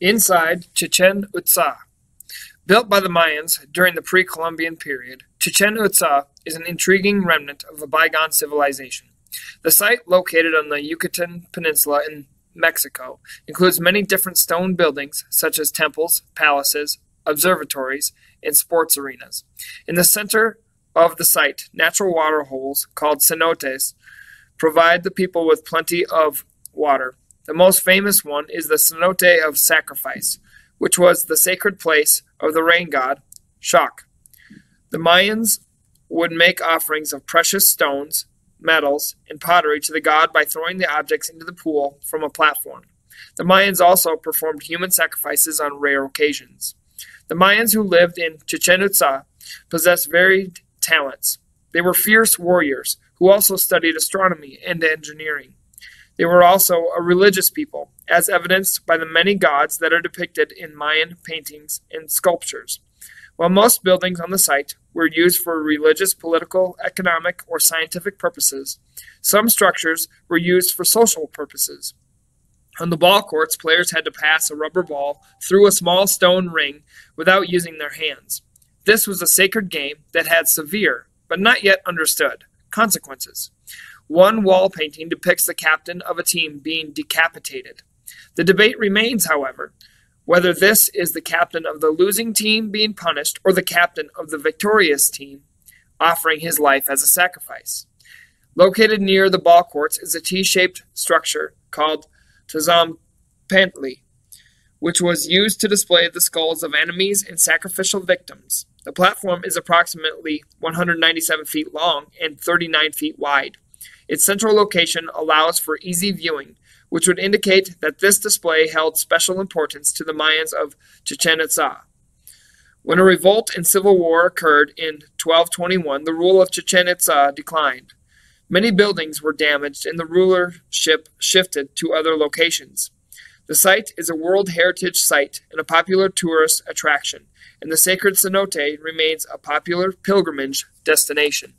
Inside Chichen Itza. Built by the Mayans during the pre Columbian period, Chichen Itza is an intriguing remnant of a bygone civilization. The site, located on the Yucatan Peninsula in Mexico, includes many different stone buildings such as temples, palaces, observatories, and sports arenas. In the center of the site, natural water holes called cenotes provide the people with plenty of water. The most famous one is the cenote of sacrifice, which was the sacred place of the rain god, Chaac. The Mayans would make offerings of precious stones, metals, and pottery to the god by throwing the objects into the pool from a platform. The Mayans also performed human sacrifices on rare occasions. The Mayans who lived in Chichen Itza possessed varied talents. They were fierce warriors who also studied astronomy and engineering. They were also a religious people, as evidenced by the many gods that are depicted in Mayan paintings and sculptures. While most buildings on the site were used for religious, political, economic, or scientific purposes, some structures were used for social purposes. On the ball courts, players had to pass a rubber ball through a small stone ring without using their hands. This was a sacred game that had severe, but not yet understood, consequences. One wall painting depicts the captain of a team being decapitated. The debate remains, however, whether this is the captain of the losing team being punished or the captain of the victorious team offering his life as a sacrifice. Located near the ball courts is a T shaped structure called Tzompantli, which was used to display the skulls of enemies and sacrificial victims. The platform is approximately 197 feet long and 39 feet wide. Its central location allows for easy viewing, which would indicate that this display held special importance to the Mayans of Chichen Itza. When a revolt and civil war occurred in 1221, the rule of Chichen Itza declined. Many buildings were damaged and the rulership shifted to other locations. The site is a World Heritage Site and a popular tourist attraction, and the sacred cenote remains a popular pilgrimage destination.